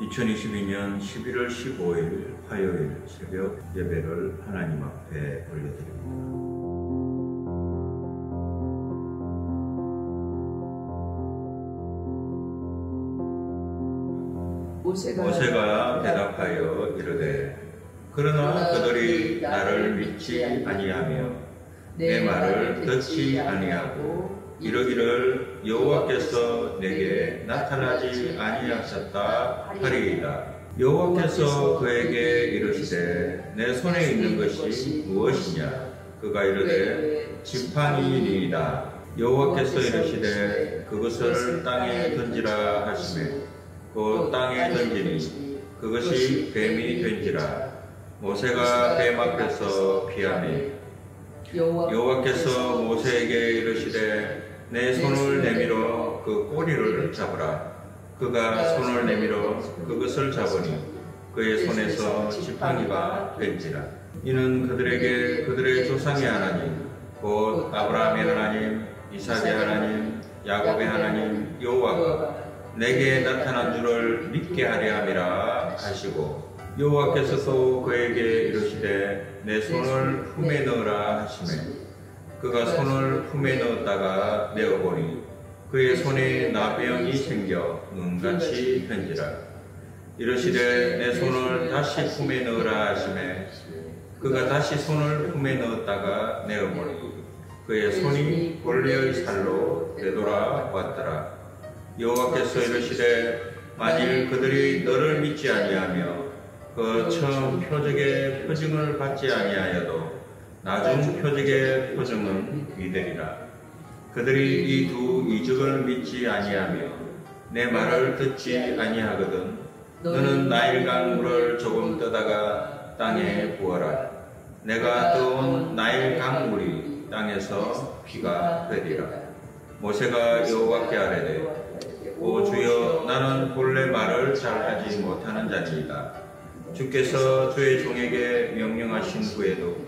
2022년 11월 15일 화요일 새벽 예배를 하나님 앞에 올려드립니다. 모세가, 대답하여 이르되 그러나 그들이 나를 믿지 아니하며 내 말을 듣지 아니하고 이르기를 여호와께서 내게 나타나지 아니하셨다 하리이다. 여호와께서 그에게 이르시되 내 손에 있는 것이 무엇이냐? 그가 이르되 지팡이니이다. 여호와께서 이르시되 그것을 땅에 던지라 하시매 그 땅에 던지니 그것이 뱀이 된지라 모세가 뱀 앞에서 피하매 여호와께서 모세에게 이르시되 내 손을 내밀어 그 꼬리를 잡으라. 그가 손을 내밀어 그것을 잡으니 그의 손에서 지팡이가 된지라. 이는 그들에게 그들의 조상의 하나님 곧 아브라함의 하나님 이삭의 하나님 야곱의 하나님 여호와가 내게 나타난 줄을 믿게 하려 함이라 하시고 여호와께서도 그에게 이르시되 내 손을 품에 넣으라 하시매 그가 손을 품에 넣었다가 내어보니 그의 손에 나병이 생겨 눈같이 현지라. 이르시되 내 손을 다시 품에 넣으라 하시매 그가 다시 손을 품에 넣었다가 내어보니 그의 손이 본래의 살로 되돌아 왔더라. 여호와께서 이르시되 만일 그들이 너를 믿지 아니하며 그 처음 표적의 표징을 받지 아니하여도 나중 표적의 표징은 이되리라. 그들이 이 두 이적을 믿지 아니하며 내 말을 듣지 아니하거든 너는 나일강 물을 조금 떠다가 땅에 부어라. 내가 떠온 나일강 물이 땅에서 피가 되리라. 모세가 여호와께 아뢰되 오 주여 나는 본래 말을 잘하지 못하는 자니이다. 주께서 주의 종에게 명령하신 후에도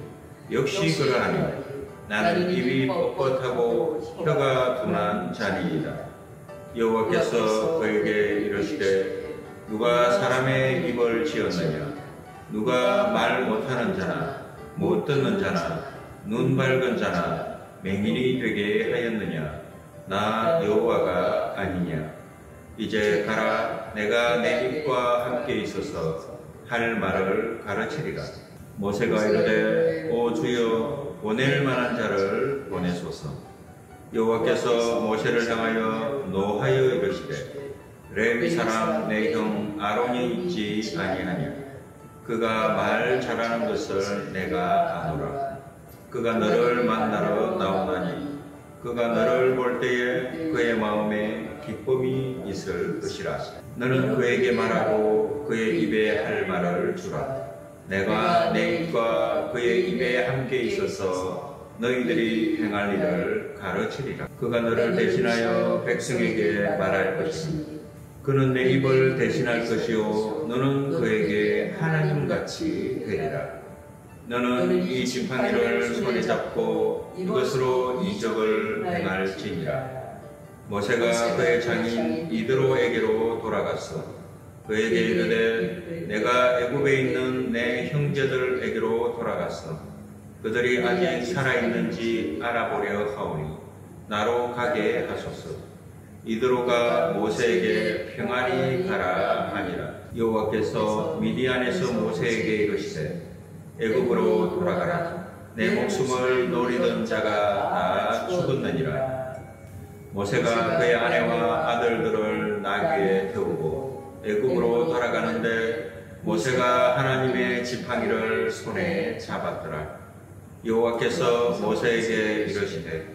역시 그러하니 나는 입이 뻣뻣하고 혀가 둔한 자니이다. 여호와께서 그에게 이르시되 누가 사람의 입을 지었느냐? 누가 말 못하는 자나? 못 듣는 자나? 눈 밝은 자나? 맹인이 되게 하였느냐? 나 여호와가 아니냐? 이제 가라. 내가 내 입과 함께 있어서 할 말을 가르치리라 모세가 이르되 오 주여 보낼 만한 자를 보내소서 여호와께서 모세를 향하여 노하여 이르시되 레위 사람 내 형 아론이 있지 아니하냐 그가 말 잘하는 것을 내가 아노라 그가 너를 만나러 나오나니 그가 너를 볼 때에 그의 마음에 기쁨이 있을 것이라. 너는 그에게 말하고 그의 입에 할 말을 주라. 내가 내 입과 그의 입에 함께 있어서 너희들이 행할 일을 가르치리라. 그가 너를 대신하여 백성에게 말할 것이니 그는 내 입을 대신할 것이요 너는 그에게 하나님같이 되리라. 너는 이 지팡이를 손에 잡고 이것으로 이적을 행할지니라. 모세가 그의 장인 이드로에게로 돌아갔어. 그에게 이르되 내가 애굽에 있는 내 형제들에게로 돌아갔어. 그들이 아직 살아있는지 알아보려 하오니 나로 가게 하소서. 이드로가 모세에게 평안히 가라 하니라. 여호와께서 미디안에서 모세에게 이르시되 애굽으로 돌아가라. 내 목숨을 노리던 자가 다 죽었느니라. 모세가 그의 아내와 아들들을 나귀에 태우고 애굽으로 돌아가는데 모세가 하나님의 지팡이를 손에 잡았더라. 여호와께서 모세에게 이르시되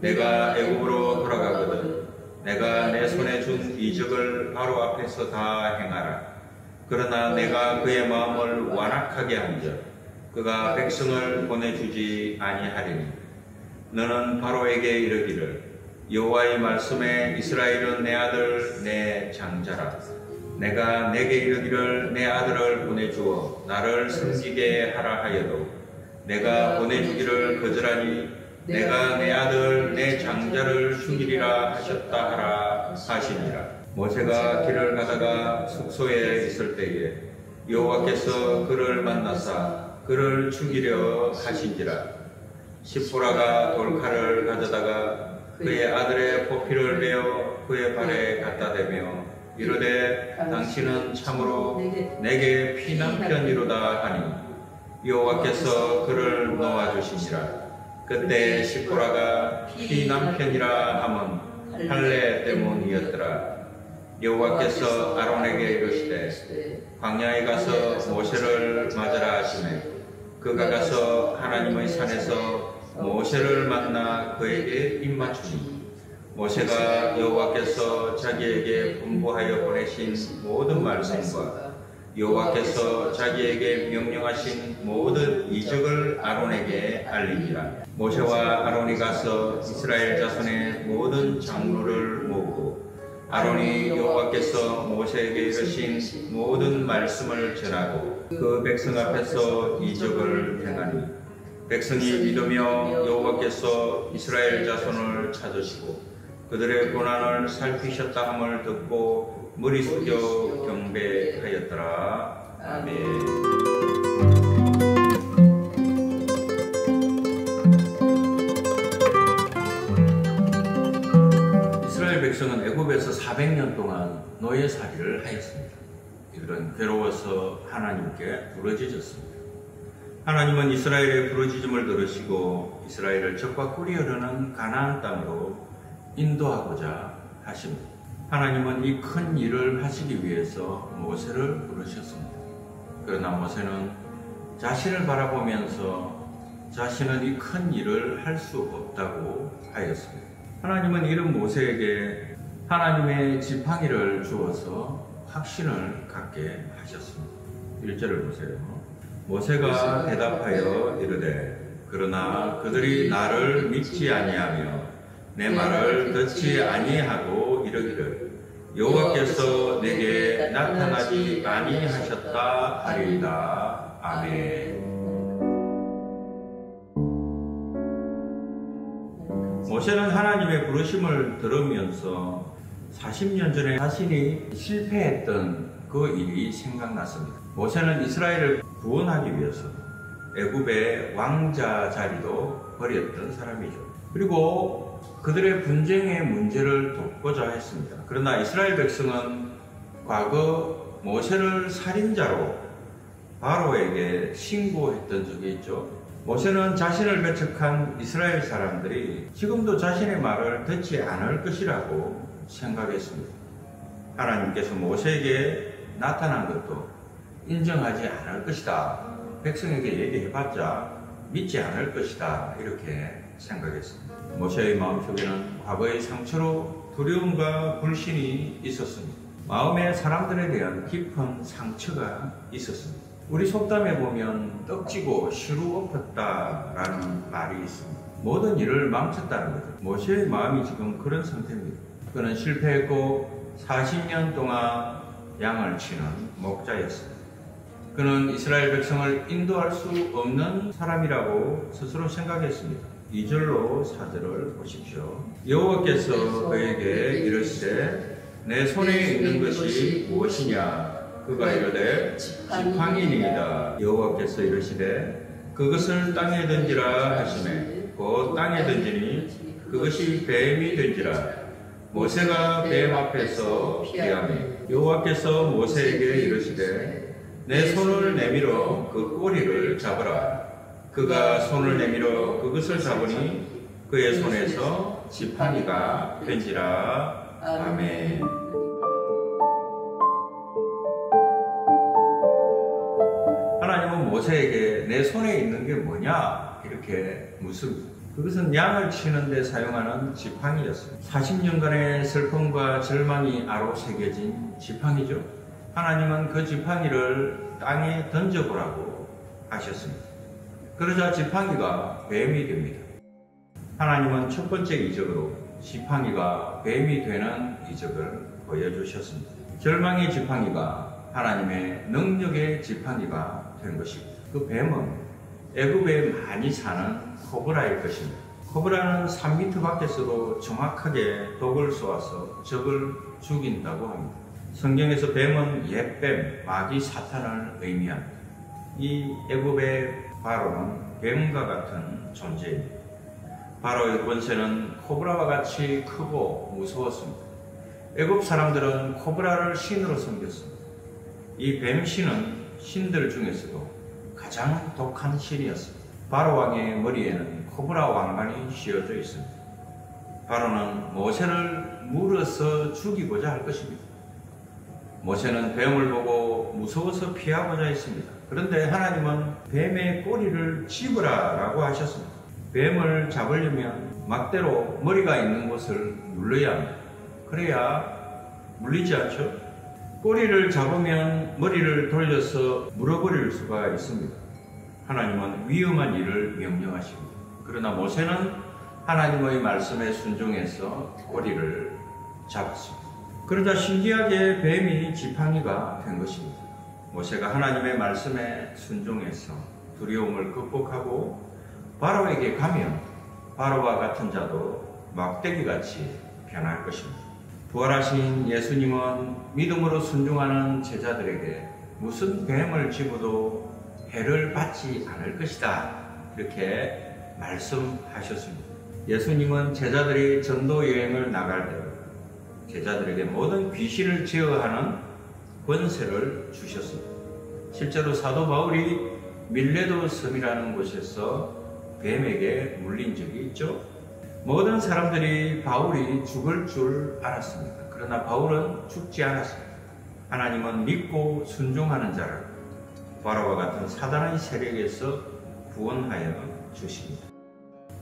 내가 애굽으로 돌아가거든 내가 내 손에 준 이적을 바로 앞에서 다 행하라. 그러나 내가 그의 마음을 완악하게 한즉 그가 백성을 보내주지 아니하리니. 너는 바로에게 이르기를 여호와의 말씀에 이스라엘은 내 아들 내 장자라 내가 내게 이르기를 내 아들을 보내주어 나를 섬기게 하라 하여도 내가 보내주기를 거절하니 내가 내 아들 내 장자를 죽이리라 하셨다 하라 하시니라. 모세가 길을 가다가 숙소에 있을 때에 여호와께서 그를 만나사 그를 죽이려 하신지라. 시포라가 돌칼을 가져다가 그의 아들의 포피를 베어 그의 발에 갖다 대며 이르되 당신은 참으로 내게 피난편이로다 하니 여호와께서 그를 놓아주시니라. 그때 시포라가 피난편이라 함은 할례 때문이었더라. 여호와께서 아론에게 이르시되 광야에 가서 모세를 맞으라 하시매 그가 가서 하나님의 산에서 모세를 만나 그에게 입맞추니 모세가 여호와께서 자기에게 분부하여 보내신 모든 말씀과 여호와께서 자기에게 명령하신 모든 이적을 아론에게 알리니라. 모세와 아론이 가서 이스라엘 자손의 모든 장로를 모으고 아론이 여호와께서 모세에게 이르신 모든 말씀을 전하고 그 백성 앞에서 이적을 행하니 백성이 믿으며 여호와께서 이스라엘 자손을 찾으시고 그들의 고난을 살피셨다 함을 듣고 머리 숙여 경배하였더라. 아멘. 이스라엘 백성은 애굽에서 400년 동안 노예 살이를 하였습니다. 이들은 괴로워서 하나님께 부르짖었습니다. 하나님은 이스라엘의 부르짖음을 들으시고 이스라엘을 적과 꿀이 흐르는 가나안 땅으로 인도하고자 하십니다. 하나님은 이 큰 일을 하시기 위해서 모세를 부르셨습니다. 그러나 모세는 자신을 바라보면서 자신은 이 큰 일을 할 수 없다고 하였습니다. 하나님은 이런 모세에게 하나님의 지팡이를 주어서 확신을 갖게 하셨습니다. 1절을 보세요. 모세가 대답하여 이르되 그러나 그들이 나를 믿지 아니하며 내 말을 듣지 아니하고 이르기를 여호와께서 내게 나타나지 아니하셨다 하리이다. 아멘. 모세는 하나님의 부르심을 들으면서 40년 전에 자신이 실패했던 그 일이 생각났습니다. 모세는 이스라엘을 구원하기 위해서 애굽의 왕자 자리도 버렸던 사람이죠. 그리고 그들의 분쟁의 문제를 돕고자 했습니다. 그러나 이스라엘 백성은 과거 모세를 살인자로 바로에게 신고했던 적이 있죠. 모세는 자신을 배척한 이스라엘 사람들이 지금도 자신의 말을 듣지 않을 것이라고 생각했습니다. 하나님께서 모세에게 나타난 것도 인정하지 않을 것이다. 백성에게 얘기해봤자 믿지 않을 것이다. 이렇게 생각했습니다. 모세의 마음속에는 과거의 상처로 두려움과 불신이 있었습니다. 마음에 사람들에 대한 깊은 상처가 있었습니다. 우리 속담에 보면 떡지고 시루 엎었다라는 말이 있습니다. 모든 일을 망쳤다는 거죠. 모세의 마음이 지금 그런 상태입니다. 그는 실패했고 40년 동안 양을 치는 목자였습니다. 그는 이스라엘 백성을 인도할 수 없는 사람이라고 스스로 생각했습니다. 2절로 4절을 보십시오. 여호와께서 그에게 이르시되 내 손에 있는 것이 무엇이냐? 그가 이르되 지팡이니이다. 여호와께서 이르시되 그것을 땅에 던지라 하시매 곧 땅에 던지니 그것이 뱀이 된지라. 모세가 뱀 앞에서 피하며 여호와께서 모세에게 이르시되 내 손을 내밀어 그 꼬리를 잡으라. 그가 손을 내밀어 그것을 잡으니 그의 손에서 지팡이가 된지라. 아멘. 하나님은 모세에게 내 손에 있는 게 뭐냐? 이렇게 묻습니다. 그것은 양을 치는데 사용하는 지팡이였습니다. 40년간의 슬픔과 절망이 아로 새겨진 지팡이죠. 하나님은 그 지팡이를 땅에 던져보라고 하셨습니다. 그러자 지팡이가 뱀이 됩니다. 하나님은 첫 번째 이적으로 지팡이가 뱀이 되는 이적을 보여주셨습니다. 절망의 지팡이가 하나님의 능력의 지팡이가 된 것입니다. 그 뱀은 애굽에 많이 사는 코브라일 것입니다. 코브라는 3m 밖에서도 정확하게 독을 쏘아서 적을 죽인다고 합니다. 성경에서 뱀은 옛뱀, 마귀 사탄을 의미합니다. 이 애굽의 바로는 뱀과 같은 존재입니다. 바로의 권세는 코브라와 같이 크고 무서웠습니다. 애굽 사람들은 코브라를 신으로 섬겼습니다. 이 뱀신은 신들 중에서도 가장 독한 신이었습니다. 바로 왕의 머리에는 코브라 왕관이 씌어져 있습니다. 바로는 모세를 물어서 죽이고자 할 것입니다. 모세는 뱀을 보고 무서워서 피하고자 했습니다. 그런데 하나님은 뱀의 꼬리를 집으라 라고 하셨습니다. 뱀을 잡으려면 막대로 머리가 있는 곳을 눌러야 합니다. 그래야 물리지 않죠? 꼬리를 잡으면 머리를 돌려서 물어버릴 수가 있습니다. 하나님은 위험한 일을 명령하십니다. 그러나 모세는 하나님의 말씀에 순종해서 꼬리를 잡았습니다. 그러자 신기하게 뱀이 지팡이가 된 것입니다. 모세가 하나님의 말씀에 순종해서 두려움을 극복하고 바로에게 가면 바로와 같은 자도 막대기 같이 변할 것입니다. 부활하신 예수님은 믿음으로 순종하는 제자들에게 무슨 뱀을 집어도 해를 받지 않을 것이다. 이렇게 말씀하셨습니다. 예수님은 제자들이 전도 여행을 나갈 때 제자들에게 모든 귀신을 제어하는 권세를 주셨습니다. 실제로 사도 바울이 밀레도 섬이라는 곳에서 뱀에게 물린 적이 있죠. 모든 사람들이 바울이 죽을 줄 알았습니다. 그러나 바울은 죽지 않았습니다. 하나님은 믿고 순종하는 자를 바로와 같은 사단의 세력에서 구원하여 주십니다.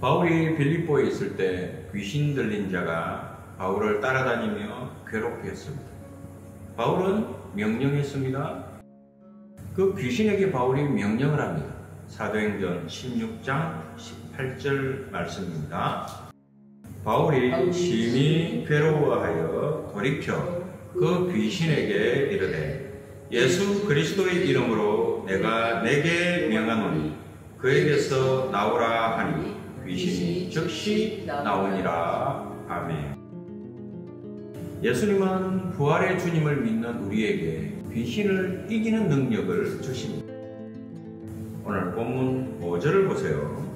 바울이 빌립보에 있을 때 귀신 들린 자가 바울을 따라다니며 괴롭혔습니다. 바울은 명령했습니다. 그 귀신에게 바울이 명령을 합니다. 사도행전 16장 18절 말씀입니다. 바울이 심히 괴로워하여 돌이켜 그 귀신에게 이르되 예수 그리스도의 이름으로 내가 내게 명하노니 그에게서 나오라 하니 귀신이 즉시 나오니라. 아멘. 예수님은 부활의 주님을 믿는 우리에게 귀신을 이기는 능력을 주십니다. 오늘 본문 5절을 보세요.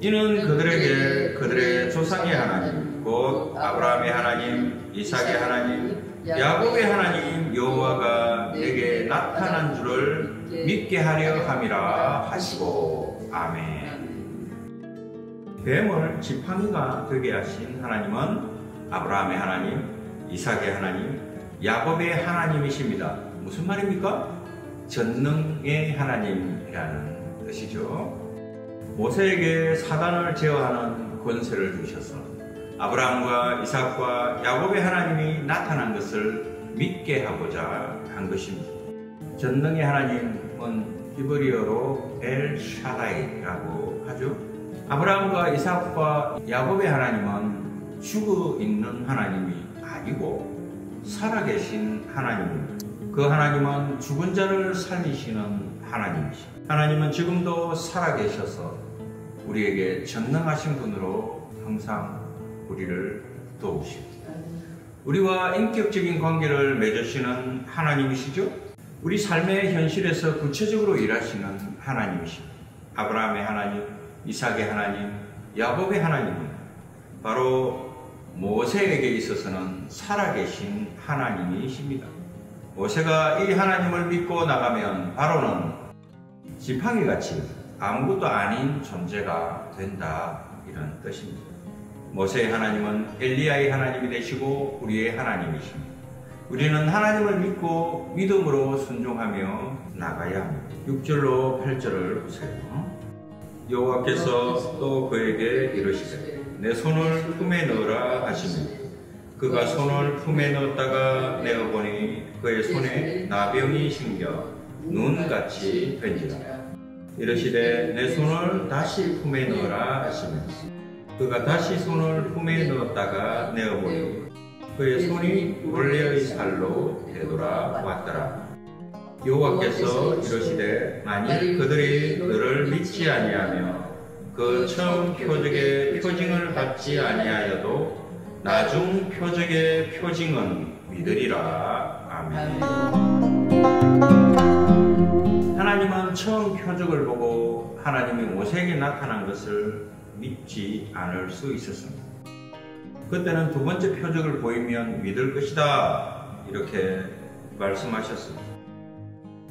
이는 그들에게 그들의 조상의 하나님, 곧 아브라함의 하나님, 이삭의 하나님, 야곱의 하나님 여호와가 내게 나타난 줄을 믿게 하려 함이라 하시고 아멘. 뱀을 지팡이가 되게 하신 하나님은 아브라함의 하나님, 이삭의 하나님, 야곱의 하나님이십니다. 무슨 말입니까? 전능의 하나님이라는 뜻이죠. 모세에게 사단을 제어하는 권세를 주셔서 아브라함과 이삭과 야곱의 하나님이 나타난 것을 믿게 하고자 한 것입니다. 전능의 하나님은 히브리어로 엘 샤라이라고 하죠. 아브라함과 이삭과 야곱의 하나님은 죽어 있는 하나님이 아니고 살아계신 하나님입니다. 그 하나님은 죽은 자를 살리시는 하나님이십니다. 하나님은 지금도 살아계셔서 우리에게 전능하신 분으로 항상 우리를 도우십니다. 우리와 인격적인 관계를 맺으시는 하나님이시죠? 우리 삶의 현실에서 구체적으로 일하시는 하나님이십니다. 아브라함의 하나님, 이삭의 하나님, 야곱의 하나님은 바로 모세에게 있어서는 살아계신 하나님이십니다. 모세가 이 하나님을 믿고 나가면 바로는 지팡이 같이 아무것도 아닌 존재가 된다 이런 뜻입니다. 모세의 하나님은 엘리야의 하나님이 되시고 우리의 하나님이십니다. 우리는 하나님을 믿고 믿음으로 순종하며 나가야 합니다. 6절로 8절을 보세요. 여호와께서 또 그에게 이르시되 내 손을 품에 넣으라 하시니 그가 손을 품에 넣었다가 내어 보니 그의 손에 나병이 생겨 눈같이 된지라. 이르시되 내 손을 다시 품에 넣으라 하시니 그가 다시 손을 품에 넣었다가 내어 보니 그의 손이 원래의 살로 되돌아 왔더라. 여호와께서 이르시되 만일 그들이 너를 믿지 아니하며 그 처음 표적의 표징을 받지 아니하여도 나중 표적의 표징은 믿으리라. 아멘. 하나님은 처음 표적을 보고 하나님이 모세에게 나타난 것을 믿지 않을 수 있었습니다. 그때는 두 번째 표적을 보이면 믿을 것이다. 이렇게 말씀하셨습니다.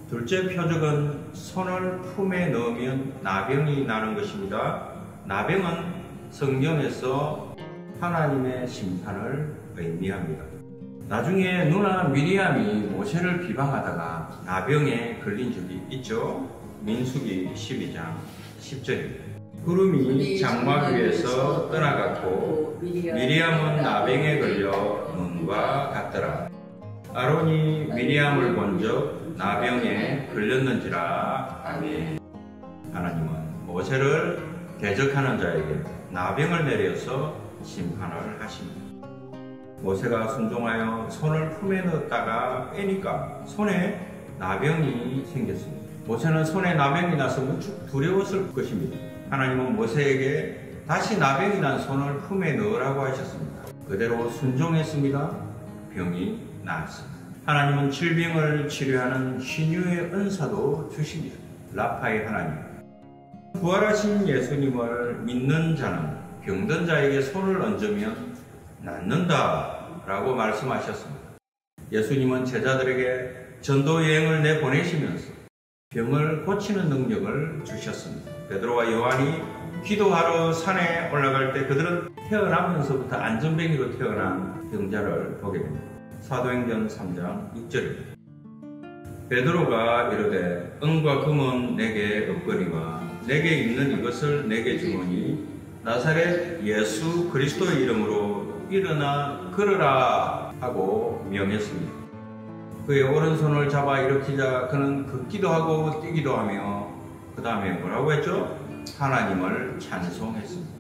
둘째 표적은 손을 품에 넣으면 나병이 나는 것입니다. 나병은 성경에서 하나님의 심판을 의미합니다. 나중에 누나 미리암이 모세를 비방하다가 나병에 걸린 적이 있죠. 민수기 12장 10절입니다. 구름이 장막 위에서 떠나갔고 미리암은 나병에 걸려 눈과 같더라. 아론이 미리암을 본적 나병에 걸렸는지라. 아멘. 하나님은 모세를 대적하는 자에게 나병을 내려서 심판을 하십니다. 모세가 순종하여 손을 품에 넣었다가 빼니까 손에 나병이 생겼습니다. 모세는 손에 나병이 나서 무척 두려웠을 것입니다. 하나님은 모세에게 다시 나병이 난 손을 품에 넣으라고 하셨습니다. 그대로 순종했습니다. 병이 나았습니다. 하나님은 질병을 치료하는 신유의 은사도 주십니다. 라파의 하나님. 부활하신 예수님을 믿는 자는 병든 자에게 손을 얹으면 낫는다 라고 말씀하셨습니다. 예수님은 제자들에게 전도 여행을 내보내시면서 병을 고치는 능력을 주셨습니다. 베드로와 요한이 기도하러 산에 올라갈 때 그들은 태어나면서부터 안전뱅이로 태어난 병자를 보게 됩니다. 사도행전 3장 6절입니다. 베드로가 이르되 은과 금은 내게 없거니와 내게 있는 이것을 내게 주노니 나사렛 예수 그리스도의 이름으로 일어나 걸으라 하고 명했습니다. 그의 오른손을 잡아 일으키자 그는 걷기도 하고 뛰기도 하며 그 다음에 뭐라고 했죠? 하나님을 찬송했습니다.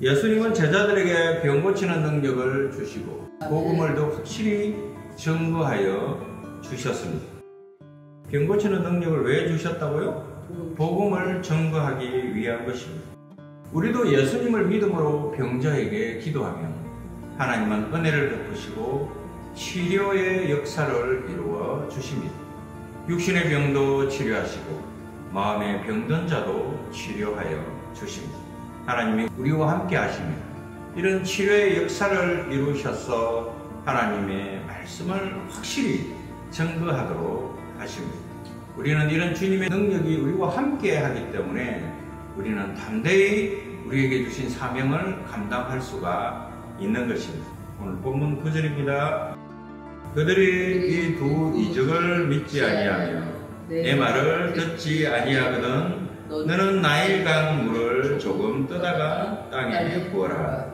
예수님은 제자들에게 병 고치는 능력을 주시고 복음을 더 확실히 증거하여 주셨습니다. 병 고치는 능력을 왜 주셨다고요? 복음을 증거하기 위한 것입니다. 우리도 예수님을 믿음으로 병자에게 기도하면 하나님은 은혜를 베푸시고 치료의 역사를 이루어 주십니다. 육신의 병도 치료하시고 마음의 병든 자도 치료하여 주십니다. 하나님이 우리와 함께 하십니다. 이런 치료의 역사를 이루셔서 하나님의 말씀을 확실히 증거하도록 하십니다. 우리는 이런 주님의 능력이 우리와 함께 하기 때문에 우리는 담대히 우리에게 주신 사명을 감당할 수가 있는 것입니다. 오늘 본문 9절입니다. 그들이 이 두 이적을 믿지 아니하며 내 말을 듣지 아니하거든 너는 나일강 물을 조금 떠다가 땅에 부어라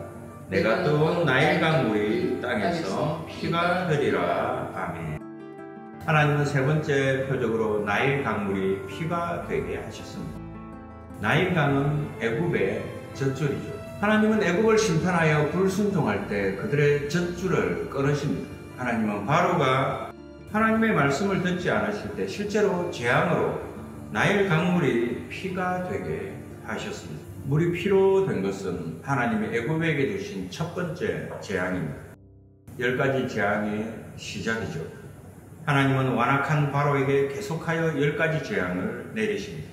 내가 떠온 나일강 물이 땅에서 피가 되리라 아멘 하나님은 세 번째 표적으로 나일 강물이 피가 되게 하셨습니다. 나일 강은 애굽의 젖줄이죠. 하나님은 애굽을 심판하여 불순종할 때 그들의 젖줄을 끊으십니다. 하나님은 바로가 하나님의 말씀을 듣지 않으실 때 실제로 재앙으로 나일 강물이 피가 되게 하셨습니다. 물이 피로 된 것은 하나님의 애굽에게 주신 첫 번째 재앙입니다. 열 가지 재앙의 시작이죠. 하나님은 완악한 바로에게 계속하여 열 가지 재앙을 내리십니다.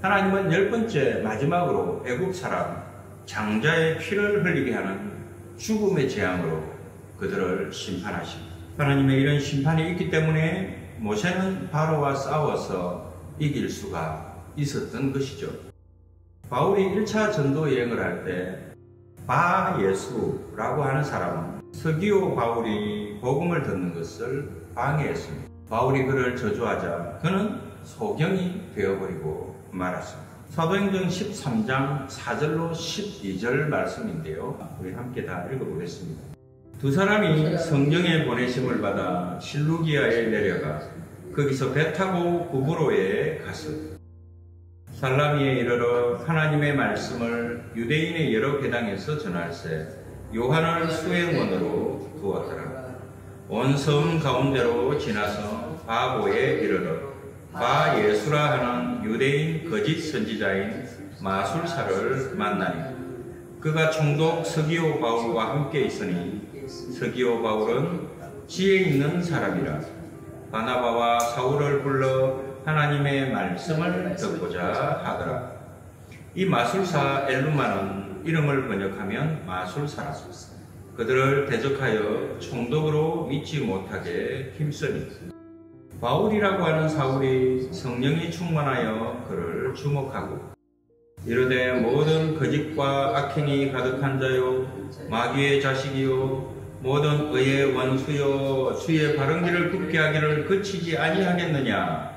하나님은 열 번째 마지막으로 애굽 사람 장자의 피를 흘리게 하는 죽음의 재앙으로 그들을 심판하십니다. 하나님의 이런 심판이 있기 때문에 모세는 바로와 싸워서 이길 수가 있었던 것이죠. 바울이 1차 전도 여행을 할 때 바 예수라고 하는 사람은 서기오 바울이 복음을 듣는 것을 방해했습니다. 바울이 그를 저주하자 그는 소경이 되어버리고 말았습니다. 사도행전 13장 4절로 12절 말씀인데요. 우리 함께 다 읽어보겠습니다. 두 사람이 성령의 보내심을 받아 실루기아에 내려가 거기서 배 타고 구브로에 갔습니다. 살라미에 이르러 하나님의 말씀을 유대인의 여러 회당에서 전할세 요한을 수행원으로 두었더라. 온 섬 가운데로 지나서 바보에 이르러 바 예수라 하는 유대인 거짓 선지자인 마술사를 만나니 그가 총독 서기오 바울과 함께 있으니 서기오 바울은 지혜 있는 사람이라 바나바와 사울을 불러 하나님의 말씀을 듣고자 하더라. 이 마술사 엘루마는 이름을 번역하면 마술사라. 그들을 대적하여 총독으로 믿지 못하게 힘쓰니 바울이라고 하는 사울이 성령이 충만하여 그를 주목하고 이르되 모든 거짓과 악행이 가득한 자요 마귀의 자식이요 모든 의의 원수요 주의 바른 길을 굽게 하기를 그치지 아니하겠느냐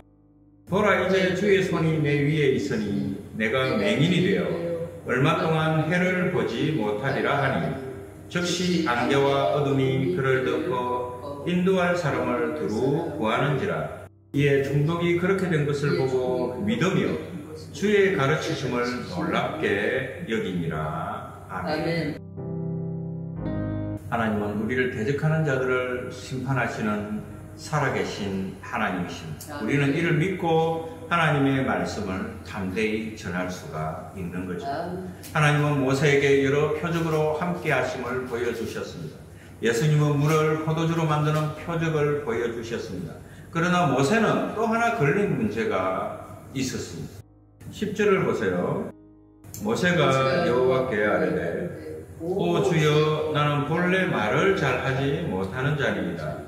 보라 이제 주의 손이 내 위에 있으니 내가 맹인이 되어 얼마 동안 해를 보지 못하리라 하니 즉시 안개와 어둠이 그를 덮어 인도할 사람을 두루 구하는지라. 이에 중독이 그렇게 된 것을 보고 믿으며 주의 가르치심을 놀랍게 여기니라. 아멘. 하나님은 우리를 대적하는 자들을 심판하시는 살아계신 하나님이십니다. 우리는 이를 믿고 하나님의 말씀을 담대히 전할 수가 있는 거죠. 하나님은 모세에게 여러 표적으로 함께 하심을 보여주셨습니다. 예수님은 물을 포도주로 만드는 표적을 보여주셨습니다. 그러나 모세는 또 하나 걸린 문제가 있었습니다. 10절을 보세요. 모세가 여호와께 아뢰되 오 주여 나는 본래 말을 잘하지 못하는 자입니다.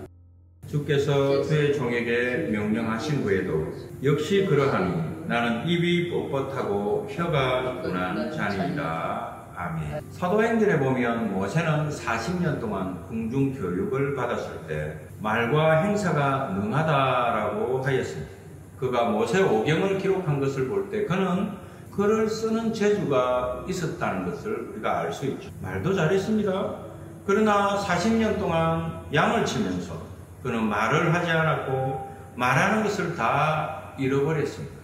주께서 주의 종에게 명령하신 후에도 역시 그러하니 나는 입이 뻣뻣하고 혀가 둔한 자니이다. 아멘. 사도행전에 보면 모세는 40년 동안 궁중 교육을 받았을 때 말과 행사가 능하다라고 하였습니다. 그가 모세 오경을 기록한 것을 볼 때 그는 글을 쓰는 재주가 있었다는 것을 우리가 알 수 있죠. 말도 잘했습니다. 그러나 40년 동안 양을 치면서 그는 말을 하지 않았고 말하는 것을 다 잃어버렸습니다.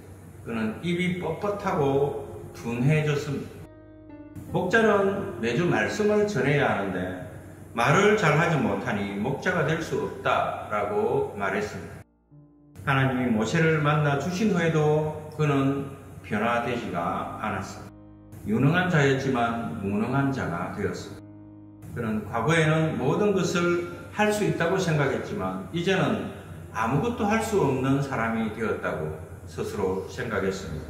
그는 입이 뻣뻣하고 둔해졌습니다. 목자는 매주 말씀을 전해야 하는데 말을 잘하지 못하니 목자가 될 수 없다라고 말했습니다. 하나님이 모세를 만나 주신 후에도 그는 변화되지가 않았습니다. 유능한 자였지만 무능한 자가 되었습니다. 그는 과거에는 모든 것을 할 수 있다고 생각했지만 이제는 아무것도 할 수 없는 사람이 되었다고 스스로 생각했습니다.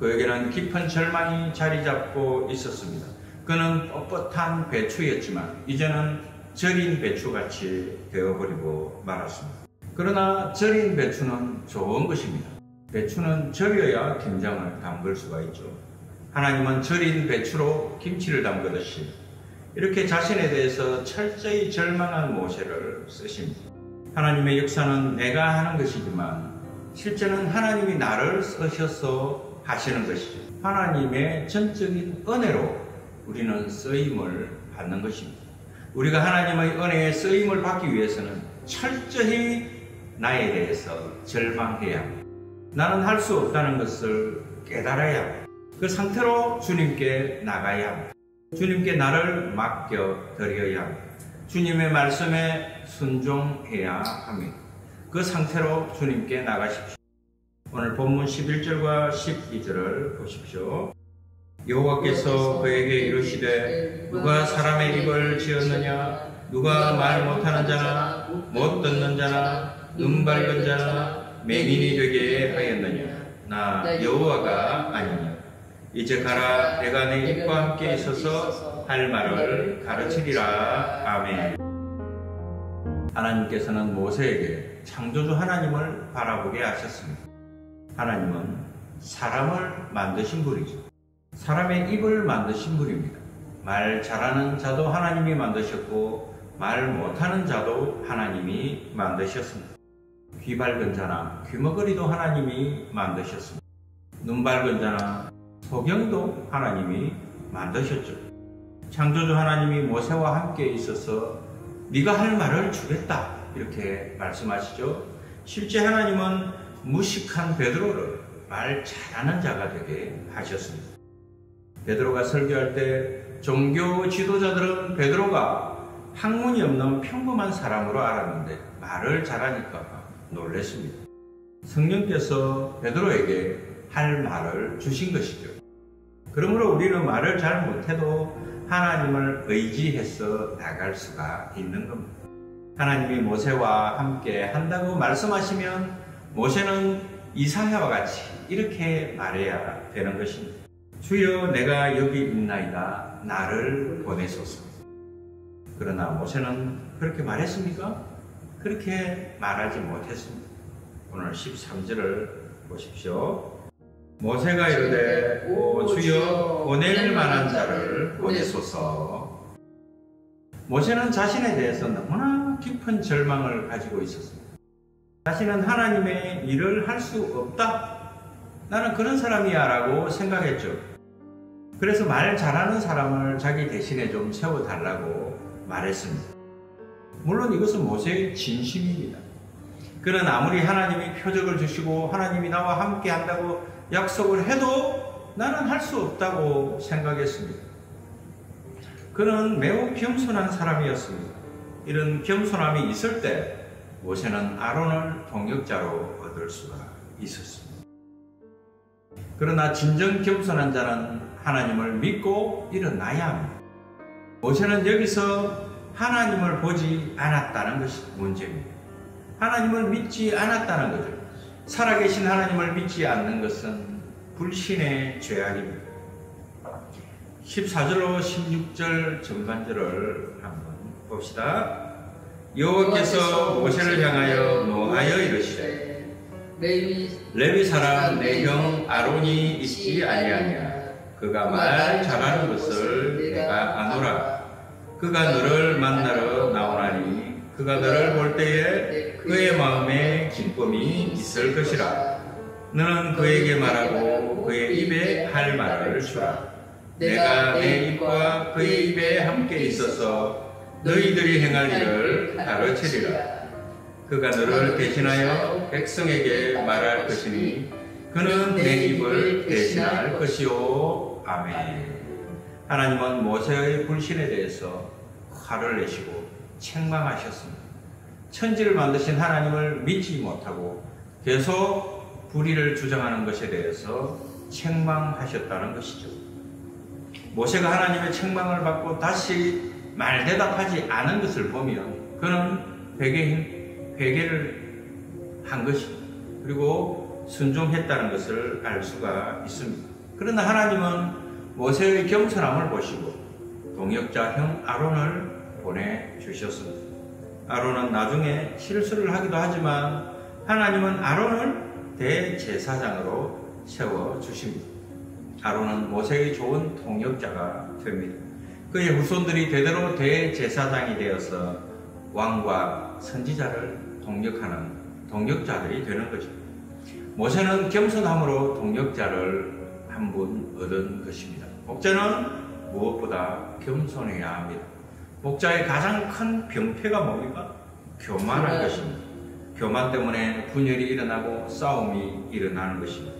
그에게는 깊은 절망이 자리 잡고 있었습니다. 그는 뻣뻣한 배추였지만 이제는 절인 배추같이 되어버리고 말았습니다. 그러나 절인 배추는 좋은 것입니다. 배추는 절여야 김장을 담글 수가 있죠. 하나님은 절인 배추로 김치를 담그듯이 이렇게 자신에 대해서 철저히 절망한 모세를 쓰십니다. 하나님의 역사는 내가 하는 것이지만 실제는 하나님이 나를 쓰셔서 하시는 것이죠. 하나님의 전적인 은혜로 우리는 쓰임을 받는 것입니다. 우리가 하나님의 은혜에 쓰임을 받기 위해서는 철저히 나에 대해서 절망해야 합니다. 나는 할 수 없다는 것을 깨달아야 합니다. 그 상태로 주님께 나가야 합니다. 주님께 나를 맡겨 드려야. 주님의 말씀에 순종해야 합니다. 그 상태로 주님께 나가십시오. 오늘 본문 11절과 12절을 보십시오. 여호와께서 그에게 이르시되 누가 사람의 입을 지었느냐 누가 말 못하는 자나 못 듣는 자나 눈 밝은 자나 맹인이 되게 하였느냐 나 여호와가 아니냐 이제 가라 내가 내 입과 함께 있어서 할 말을 가르치리라 아멘 하나님께서는 모세에게 창조주 하나님을 바라보게 하셨습니다 하나님은 사람을 만드신 분이죠 사람의 입을 만드신 분입니다. 말 잘하는 자도 하나님이 만드셨고 말 못하는 자도 하나님이 만드셨습니다. 귀 밝은 자나 귀머거리도 하나님이 만드셨습니다. 눈 밝은 자나 소경도 하나님이 만드셨죠. 창조주 하나님이 모세와 함께 있어서 네가 할 말을 주겠다 이렇게 말씀하시죠. 실제 하나님은 무식한 베드로를 말 잘하는 자가 되게 하셨습니다. 베드로가 설교할 때 종교 지도자들은 베드로가 학문이 없는 평범한 사람으로 알았는데 말을 잘하니까 놀랬습니다. 성령께서 베드로에게 할 말을 주신 것이죠. 그러므로 우리는 말을 잘 못해도 하나님을 의지해서 나갈 수가 있는 겁니다. 하나님이 모세와 함께 한다고 말씀하시면 모세는 이사야와 같이 이렇게 말해야 되는 것입니다. 주여 내가 여기 있나이다 나를 보내소서. 그러나 모세는 그렇게 말했습니까? 그렇게 말하지 못했습니다. 오늘 13절을 보십시오. 모세가 이르되 오 주여 보낼 만한 자를 보내소서. 모세는 자신에 대해서 너무나 깊은 절망을 가지고 있었습니다. 자신은 하나님의 일을 할 수 없다. 나는 그런 사람이야 라고 생각했죠. 그래서 말 잘하는 사람을 자기 대신에 좀 세워달라고 말했습니다. 물론 이것은 모세의 진심입니다. 그는 아무리 하나님이 표적을 주시고 하나님이 나와 함께 한다고 약속을 해도 나는 할 수 없다고 생각했습니다. 그는 매우 겸손한 사람이었습니다. 이런 겸손함이 있을 때 모세는 아론을 동역자로 얻을 수가 있었습니다. 그러나 진정 겸손한 자는 하나님을 믿고 일어나야 합니다. 모세는 여기서 하나님을 보지 않았다는 것이 문제입니다. 하나님을 믿지 않았다는 거죠. 살아계신 하나님을 믿지 않는 것은 불신의 죄악입니다. 14절로 16절 전반절을 한번 봅시다. 여호와께서 모세를 향하여 노하여 이르시되 레위 사람 내 형 아론이 있지 아니하냐 그가 말 잘하는 것을 내가 아노라 그가 너를 만나러 나오나니 그가 너를 볼 때에 그의 마음에 기쁨이 있을 것이라 너는 그에게 말하고 그의 입에 할 말을 주라 내가 내 입과 그의 입에 함께 있어서 너희들이 행할 일을 가르치리라. 그가 너를 대신하여 백성에게 말할 것이니 그는 내 입을 대신할 것이오. 아멘. 하나님은 모세의 불신에 대해서 화를 내시고 책망하셨습니다. 천지를 만드신 하나님을 믿지 못하고 계속 불의를 주장하는 것에 대해서 책망하셨다는 것이죠. 모세가 하나님의 책망을 받고 다시 말 대답하지 않은 것을 보면 그는 회개, 회개를 한 것이 그리고 순종했다는 것을 알 수가 있습니다. 그러나 하나님은 모세의 겸손함을 보시고 동역자 형 아론을 보내주셨습니다. 아론은 나중에 실수를 하기도 하지만 하나님은 아론을 대제사장으로 세워 주십니다. 아론은 모세의 좋은 동역자가 됩니다. 그의 후손들이 대대로 대제사장이 되어서 왕과 선지자를 동력하는 동력자들이 되는 거죠. 모세는 겸손함으로 동력자를 한 분 얻은 것입니다. 목자는 무엇보다 겸손해야 합니다. 목자의 가장 큰 병폐가 뭡니까? 교만한 것입니다. 교만 때문에 분열이 일어나고 싸움이 일어나는 것입니다.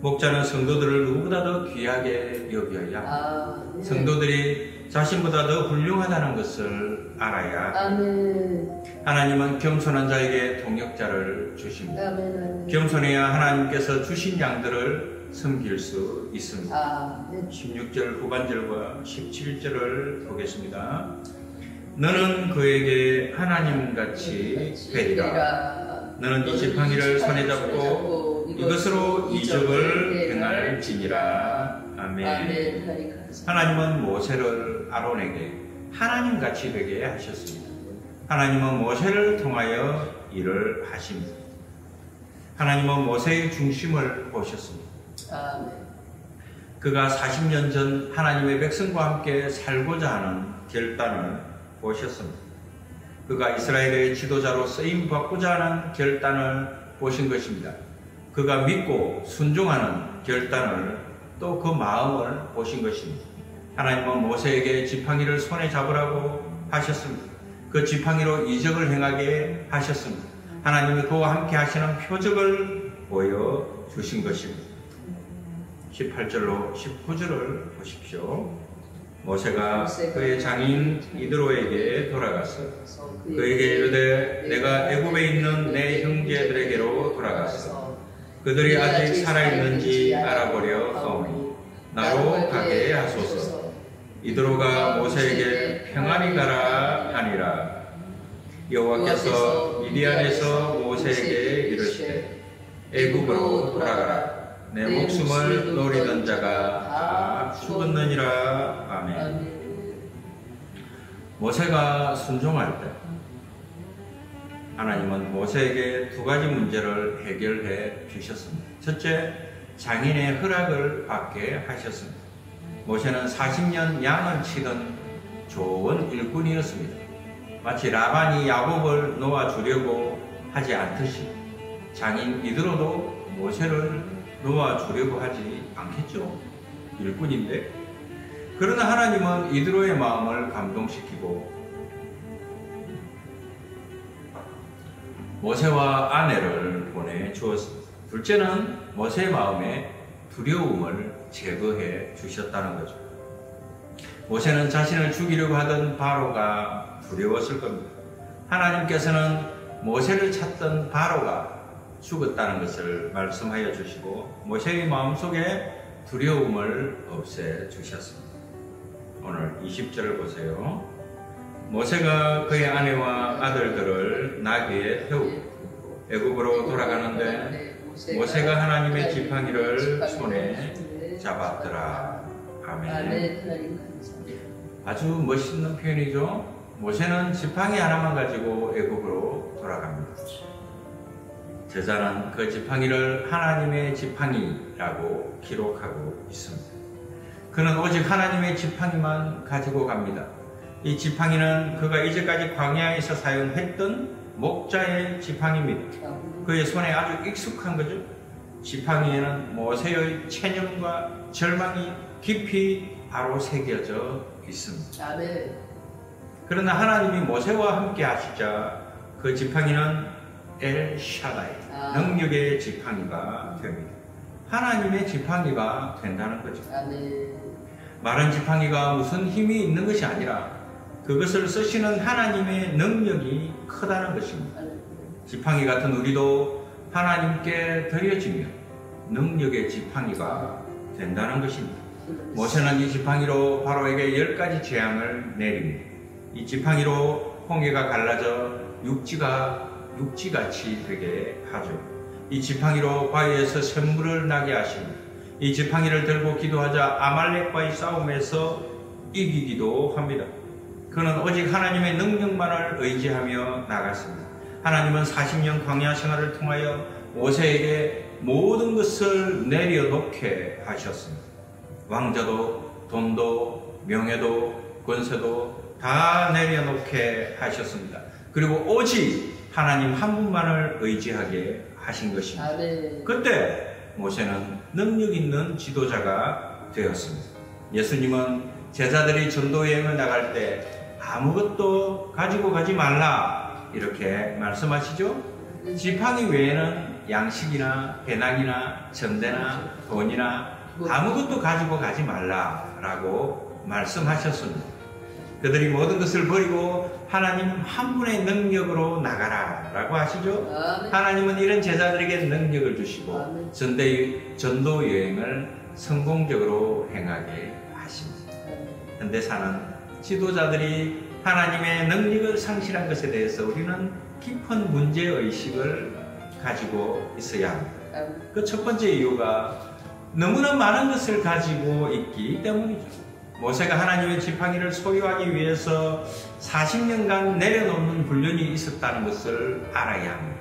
목자는 성도들을 누구보다 더 귀하게 여겨야 아, 네. 성도들이 자신보다 더 훌륭하다는 것을 알아야 아멘. 하나님은 겸손한 자에게 동역자를 주십니다. 아멘, 겸손해야 하나님께서 주신 양들을 섬길 수 있습니다. 아, 네. 16절 후반절과 17절을 보겠습니다. 너는 그에게 하나님 같이 되리라. 너는 이 지팡이를 손에 잡고 이것으로 이적을 행할지니라. 아멘. 하나님은 모세를 아론에게 하나님 같이 되게 하셨습니다. 하나님은 모세를 통하여 일을 하십니다. 하나님은 모세의 중심을 보셨습니다. 그가 40년 전 하나님의 백성과 함께 살고자 하는 결단을 보셨습니다. 그가 이스라엘의 지도자로 쓰임 받고자 하는 결단을 보신 것입니다. 그가 믿고 순종하는 결단을 또 그 마음을 보신 것입니다. 하나님은 모세에게 지팡이를 손에 잡으라고 하셨습니다. 그 지팡이로 이적을 행하게 하셨습니다. 하나님이 그와 함께 하시는 표적을 보여주신 것입니다. 18절로 19절을 보십시오. 모세가 그의 장인 이드로에게 돌아갔어. 그에게 이르되 내가 애굽에 있는 내 형제들에게로 돌아갔어. 그들이 아직 살아있는지 알아보려 하오니 나로 가게 하소서. 이드로가 모세에게 평안히 가라 하니라. 여호와께서 미디안에서 모세에게 이르시되 애굽으로 돌아가라. 내 목숨을 노리던 자가 다 죽었느니라. 아멘. 모세가 순종할 때 하나님은 모세에게 두 가지 문제를 해결해 주셨습니다. 첫째, 장인의 허락을 받게 하셨습니다. 모세는 40년 양을 치던 좋은 일꾼이었습니다. 마치 라반이 야곱을 놓아주려고 하지 않듯이 장인 이드로도 모세를 놓아주려고 하지 않겠죠. 일꾼인데. 그러나 하나님은 이드로의 마음을 감동시키고 모세와 아내를 보내 주었습니다. 둘째는 모세의 마음에 두려움을 제거해 주셨다는 거죠. 모세는 자신을 죽이려고 하던 바로가 두려웠을 겁니다. 하나님께서는 모세를 찾던 바로가 죽었다는 것을 말씀하여 주시고 모세의 마음속에 두려움을 없애 주셨습니다. 오늘 20절을 보세요. 모세가 그의 아내와 아들들을 나귀에 태우고 애굽으로 돌아가는데 모세가 하나님의 지팡이를 손에 잡았더라. 아멘. 아주 멋있는 표현이죠. 모세는 지팡이 하나만 가지고 애굽으로 돌아갑니다. 제자는 그 지팡이를 하나님의 지팡이라고 기록하고 있습니다. 그는 오직 하나님의 지팡이만 가지고 갑니다. 이 지팡이는 그가 이제까지 광야에서 사용했던 목자의 지팡이입니다. 그의 손에 아주 익숙한 거죠. 지팡이에는 모세의 체념과 절망이 깊이 바로 새겨져 있습니다. 그러나 하나님이 모세와 함께 하시자 그 지팡이는 엘 샤다이 아. 능력의 지팡이가 됩니다. 하나님의 지팡이가 된다는 거죠. 아멘. 마른 지팡이가 무슨 힘이 있는 것이 아니라 그것을 쓰시는 하나님의 능력이 크다는 것입니다. 지팡이 같은 우리도 하나님께 드려지면 능력의 지팡이가 된다는 것입니다. 모세는 이 지팡이로 바로에게 열 가지 재앙을 내립니다. 이 지팡이로 홍해가 갈라져 육지가 육지같이 되게 하죠. 이 지팡이로 바위에서 샘물을 나게 하십니다. 이 지팡이를 들고 기도하자 아말렉과의 싸움에서 이기기도 합니다. 그는 오직 하나님의 능력만을 의지하며 나갔습니다. 하나님은 40년 광야 생활을 통하여 모세에게 모든 것을 내려놓게 하셨습니다. 왕자도 돈도 명예도 권세도 다 내려놓게 하셨습니다. 그리고 오직 하나님 한 분만을 의지하게 하신 것입니다. 아, 네. 그때 모세는 능력 있는 지도자가 되었습니다. 예수님은 제자들이 전도 여행을 나갈 때 아무것도 가지고 가지 말라 이렇게 말씀하시죠. 지팡이 외에는 양식이나 배낭이나 전대나 돈이나 아무것도 가지고 가지 말라라고 말씀하셨습니다. 그들이 모든 것을 버리고 하나님 한 분의 능력으로 나가라 라고 하시죠. 하나님은 이런 제자들에게 능력을 주시고 전도 여행을 성공적으로 행하게 하십니다. 현대 사는 지도자들이 하나님의 능력을 상실한 것에 대해서 우리는 깊은 문제의식을 가지고 있어야 합니다. 그 첫 번째 이유가 너무나 많은 것을 가지고 있기 때문이죠. 모세가 하나님의 지팡이를 소유하기 위해서 40년간 내려놓는 훈련이 있었다는 것을 알아야 합니다.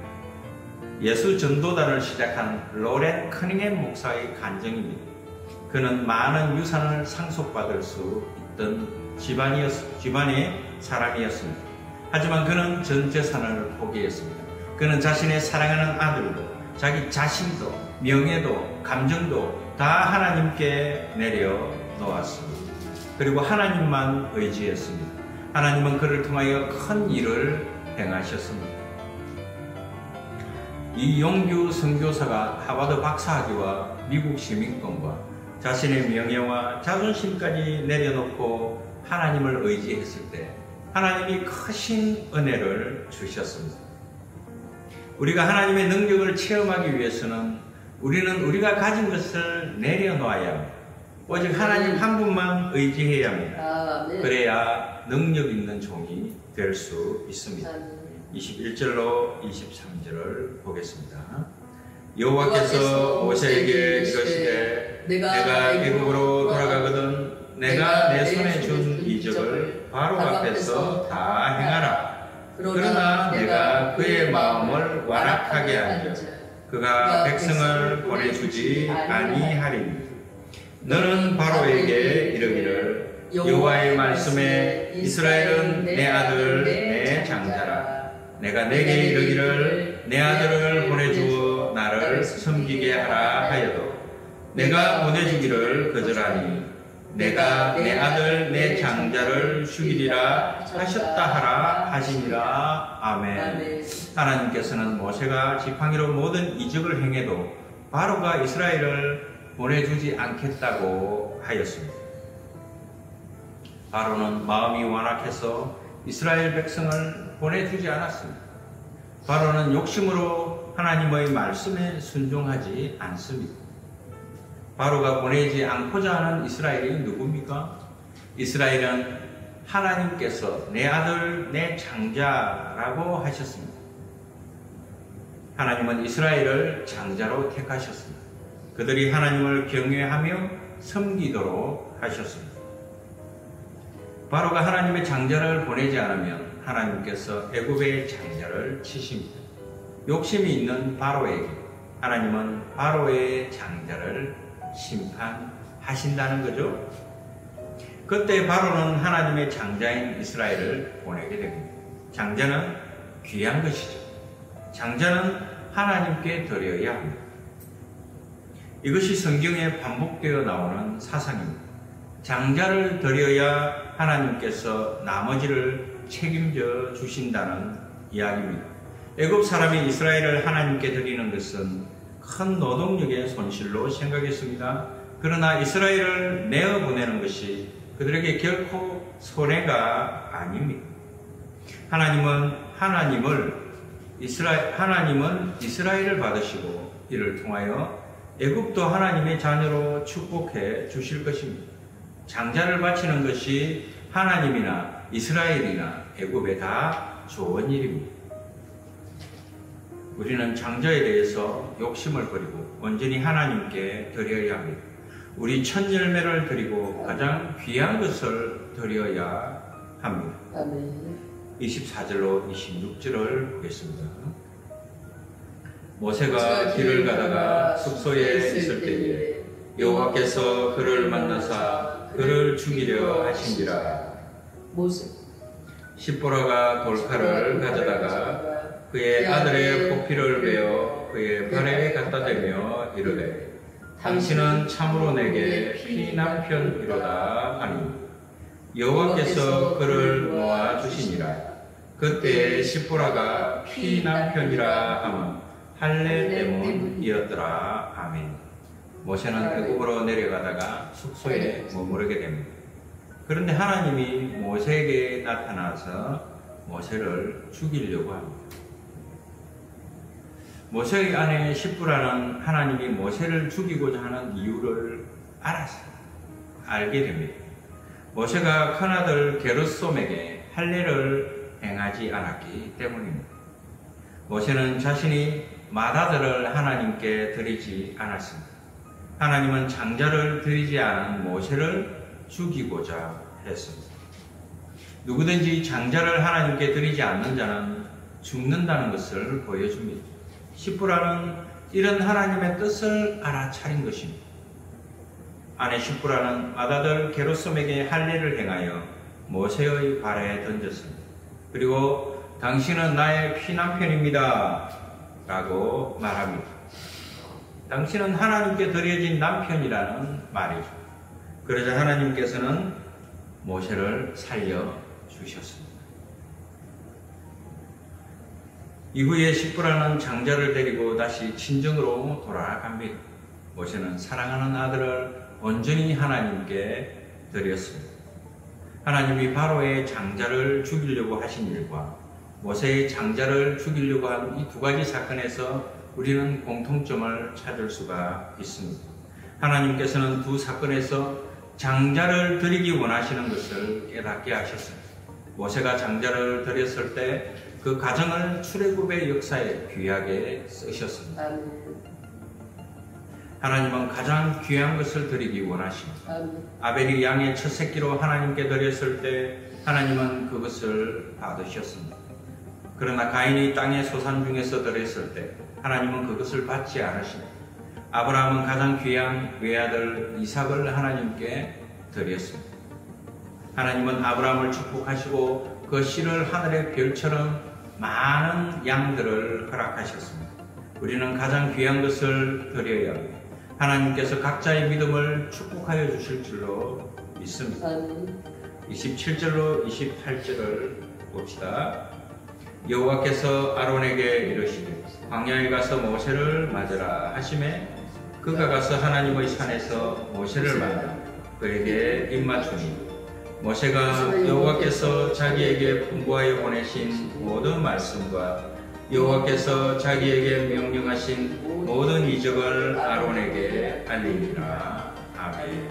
예수 전도단을 시작한 로렌 커닝햄 목사의 간증입니다. 그는 많은 유산을 상속받을 수 있던 집안이었, 집안의 사람이었습니다. 하지만 그는 전 재산을 포기했습니다. 그는 자신의 사랑하는 아들도, 자기 자신도, 명예도, 감정도 다 하나님께 내려 놓았습니다. 그리고 하나님만 의지했습니다. 하나님은 그를 통하여 큰 일을 행하셨습니다. 이 용규 선교사가 하버드 박사학위와 미국 시민권과 자신의 명예와 자존심까지 내려놓고 하나님을 의지했을 때 하나님이 크신 은혜를 주셨습니다. 우리가 하나님의 능력을 체험하기 위해서는 우리는 우리가 가진 것을 내려놓아야 합니다. 오직 하나님 한 분만 의지해야 합니다. 아멘. 그래야 능력 있는 종이 될 수 있습니다. 아멘. 21절로 23절을 보겠습니다. 여호와께서 모세에게 이르시되 내가 애굽으로 돌아가거든 내가 내 손에 준 이적을 바로 앞에서 다 행하라. 그러나 내가 그의 마음을 완악하게 하며 그가 백성을 보내주지 아니하리니 너는 바로에게 이르기를 여호와의 말씀에 이스라엘은 내 아들 내 장자라 내가 내게 이르기를 내 아들을 보내주어 나를 섬기게 하라 하여도 내가 보내주기를 거절하니 내가 내 아들 내 장자를 죽이리라 하셨다 하라 하시니라 아멘. 하나님께서는 모세가 지팡이로 모든 이적을 행해도 바로가 이스라엘을 보내주지 않겠다고 하였습니다. 바로는 마음이 완악해서 이스라엘 백성을 보내주지 않았습니다. 바로는 욕심으로 하나님의 말씀에 순종하지 않습니다. 바로가 보내지 않고자 하는 이스라엘이 누굽니까? 이스라엘은 하나님께서 내 아들, 내 장자라고 하셨습니다. 하나님은 이스라엘을 장자로 택하셨습니다. 그들이 하나님을 경외하며 섬기도록 하셨습니다. 바로가 하나님의 장자를 보내지 않으면 하나님께서 애굽의 장자를 치십니다. 욕심이 있는 바로에게 하나님은 바로의 장자를 심판하신다는 거죠. 그때 바로는 하나님의 장자인 이스라엘을 보내게 됩니다. 장자는 귀한 것이죠. 장자는 하나님께 드려야 합니다. 이것이 성경에 반복되어 나오는 사상입니다. 장자를 드려야 하나님께서 나머지를 책임져 주신다는 이야기입니다. 애굽 사람이 이스라엘을 하나님께 드리는 것은 큰 노동력의 손실로 생각했습니다. 그러나 이스라엘을 내어 보내는 것이 그들에게 결코 손해가 아닙니다. 하나님은 하나님을 이스라엘 하나님은 이스라엘을 받으시고 이를 통하여 애굽도 하나님의 자녀로 축복해 주실 것입니다. 장자를 바치는 것이 하나님이나 이스라엘이나 애굽에 다 좋은 일입니다. 우리는 장자에 대해서 욕심을 버리고 온전히 하나님께 드려야 합니다. 우리 첫 열매를 드리고 가장 귀한 것을 드려야 합니다. 아멘. 24절로 26절을 보겠습니다. 모세가 길을 가다가 숙소에 있을 때에 여호와께서 그를 만나사 그를 죽이려 하신지라. 모세. 십보라가 돌칼을 가져다가 그의 아들의 포피를 베어 그의 발에 갖다 대며 이르되 당신은 참으로 내게 피남편이로다 하니 여호와께서 그를 놓아 주시니라. 그때 십보라가 피남편이라 하면 할례 때문이었더라 아멘 모세는 애굽으로 내려가다가 숙소에 머무르게 됩니다 그런데 하나님이 모세에게 나타나서 모세를 죽이려고 합니다 모세의 아내 십부라는 하나님이 모세를 죽이고자 하는 이유를 알았어요. 알게 됩니다. 모세가 큰아들 게르솜에게 할례를 행하지 않았기 때문입니다. 모세는 자신이 맏아들을 하나님께 드리지 않았습니다. 하나님은 장자를 드리지 않은 모세를 죽이고자 했습니다. 누구든지 장자를 하나님께 드리지 않는 자는 죽는다는 것을 보여줍니다. 십부라는 이런 하나님의 뜻을 알아차린 것입니다. 아내 십부라는 아다들 게로솜에게 할례를 행하여 모세의 발에 던졌습니다. 그리고 당신은 나의 피남편입니다. 라고 말합니다. 당신은 하나님께 드려진 남편이라는 말이죠. 그러자 하나님께서는 모세를 살려 주셨습니다. 이후에 십부라는 장자를 데리고 다시 친정으로 돌아갑니다. 모세는 사랑하는 아들을 온전히 하나님께 드렸습니다. 하나님이 바로의 장자를 죽이려고 하신 일과 모세의 장자를 죽이려고 한 이 두 가지 사건에서 우리는 공통점을 찾을 수가 있습니다. 하나님께서는 두 사건에서 장자를 드리기 원하시는 것을 깨닫게 하셨습니다. 모세가 장자를 드렸을 때 그 가정을 출애굽의 역사에 귀하게 쓰셨습니다. 하나님은 가장 귀한 것을 드리기 원하십니다. 아벨이 양의 첫 새끼로 하나님께 드렸을 때 하나님은 그것을 받으셨습니다. 그러나 가인이 땅의 소산 중에서 드렸을 때 하나님은 그것을 받지 않으십니다. 아브라함은 가장 귀한 외아들 이삭을 하나님께 드렸습니다. 하나님은 아브라함을 축복하시고 그 씨를 하늘의 별처럼 많은 양들을 허락하셨습니다. 우리는 가장 귀한 것을 드려야 합니다. 하나님께서 각자의 믿음을 축복하여 주실 줄로 믿습니다. 아멘. 27절로 28절을 봅시다. 여호와께서 아론에게 이르시되 광야에 가서 모세를 맞으라 하심에 그가 가서 하나님의 산에서 모세를 만나 그에게 입맞추니 모세가 여호와께서 자기에게 풍부하여 보내신 모든 말씀과 여호와께서 자기에게 명령하신 모든 이적을 아론에게 알리니라. 아멘.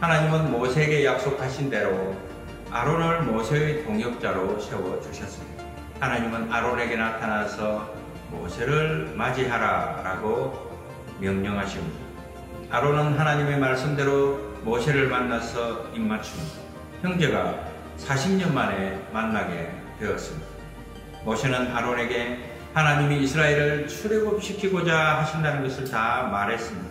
하나님은 모세에게 약속하신 대로 아론을 모세의 동역자로 세워 주셨습니다. 하나님은 아론에게 나타나서 모세를 맞이하라 라고 명령하십니다. 아론은 하나님의 말씀대로 모세를 만나서 입맞춥니다. 형제가 40년 만에 만나게 되었습니다. 모세는 아론에게 하나님이 이스라엘을 출애굽시키고자 하신다는 것을 다 말했습니다.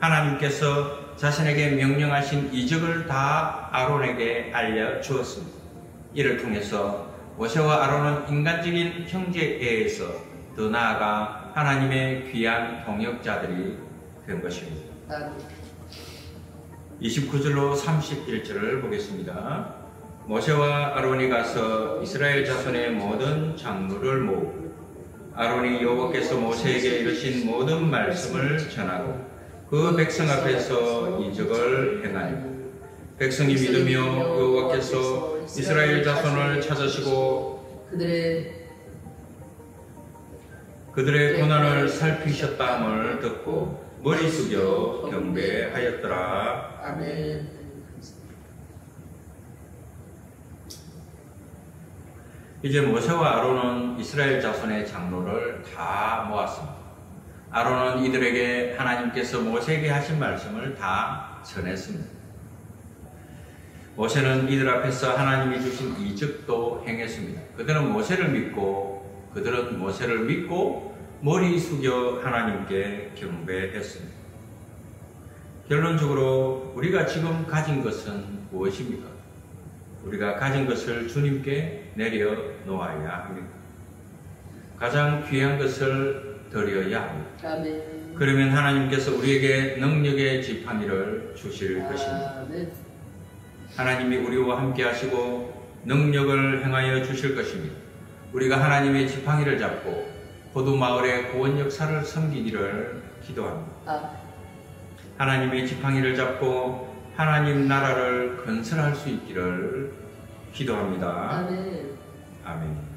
하나님께서 자신에게 명령하신 이적을 다 아론에게 알려 주었습니다. 이를 통해서 모세와 아론은 인간적인 형제애에서 더 나아가 하나님의 귀한 동역자들이 된 것입니다. 아멘. 29절로 31절을 보겠습니다. 모세와 아론이 가서 이스라엘 자손의 모든 장로를 모으고 아론이 여호와께서 모세에게 이르신 모든 말씀을 전하고 그 백성 앞에서 이적을 행하니 백성이 믿으며 여호와께서 이스라엘 자손을 찾으시고 그들의 그들의 고난을 살피셨다 함을 듣고 머리 숙여 경배하였더라. 아멘. 이제 모세와 아론은 이스라엘 자손의 장로를 다 모았습니다. 아론은 이들에게 하나님께서 모세에게 하신 말씀을 다 전했습니다. 모세는 이들 앞에서 하나님이 주신 이적도 행했습니다. 그들은 모세를 믿고 그들은 모세를 믿고 머리 숙여 하나님께 경배했습니다. 결론적으로 우리가 지금 가진 것은 무엇입니까? 우리가 가진 것을 주님께 내려 놓아야 합니다. 가장 귀한 것을 드려야 합니다. 아멘. 그러면 하나님께서 우리에게 능력의 지팡이를 주실 것입니다. 하나님이 우리와 함께 하시고 능력을 행하여 주실 것입니다. 우리가 하나님의 지팡이를 잡고 고두 마을의 구원 역사를 섬기기를 기도합니다. 아, 하나님의 지팡이를 잡고 하나님 나라를 건설할 수 있기를 기도합니다. 아멘. 아멘.